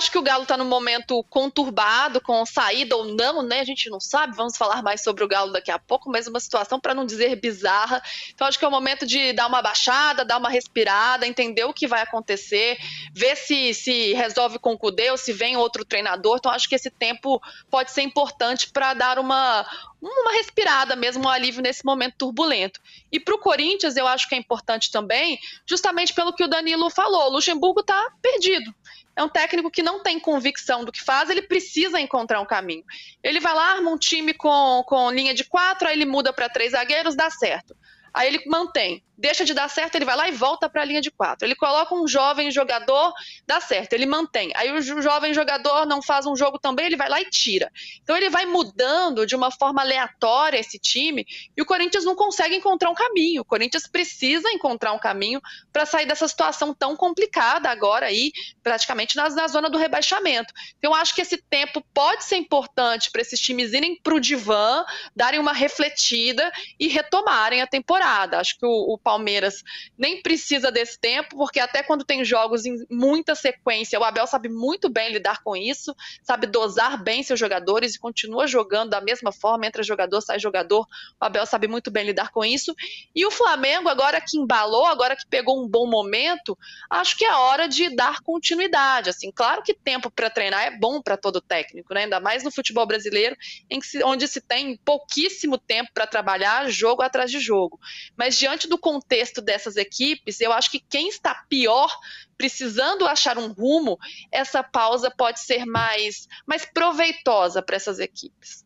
acho que o Galo está num momento conturbado, com saída ou não, né? A gente não sabe, vamos falar mais sobre o Galo daqui a pouco, mas uma situação, para não dizer bizarra. Então, acho que é o momento de dar uma baixada, dar uma respirada, entender o que vai acontecer, ver se se resolve com o Cudê ou se vem outro treinador. Então, acho que esse tempo pode ser importante para dar uma, uma respirada mesmo, um alívio nesse momento turbulento. E para o Corinthians, eu acho que é importante também, justamente pelo que o Danilo falou, o Luxemburgo está perdido. É um técnico que não tem convicção do que faz, ele precisa encontrar um caminho. Ele vai lá, arma um time com, com linha de quatro, aí ele muda para três zagueiros, dá certo. Aí ele mantém deixa de dar certo, ele vai lá e volta para a linha de quatro. Ele coloca um jovem jogador, dá certo, ele mantém. Aí o jovem jogador não faz um jogo também, ele vai lá e tira. Então ele vai mudando de uma forma aleatória esse time e o Corinthians não consegue encontrar um caminho. O Corinthians precisa encontrar um caminho para sair dessa situação tão complicada agora aí, praticamente na, na zona do rebaixamento. Então eu acho que esse tempo pode ser importante para esses times irem para o divã, darem uma refletida e retomarem a temporada. Acho que o, o Palmeiras nem precisa desse tempo, porque até quando tem jogos em muita sequência, o Abel sabe muito bem lidar com isso, sabe dosar bem seus jogadores e continua jogando da mesma forma, entra jogador, sai jogador. O Abel sabe muito bem lidar com isso. E o Flamengo, agora que embalou, agora que pegou um bom momento, acho que é hora de dar continuidade. Assim, claro que tempo para treinar é bom para todo técnico, né? ainda mais no futebol brasileiro, que, onde se tem pouquíssimo tempo para trabalhar jogo atrás de jogo. Mas diante do contexto contexto dessas equipes, eu acho que quem está pior, precisando achar um rumo, essa pausa pode ser mais, mais proveitosa para essas equipes.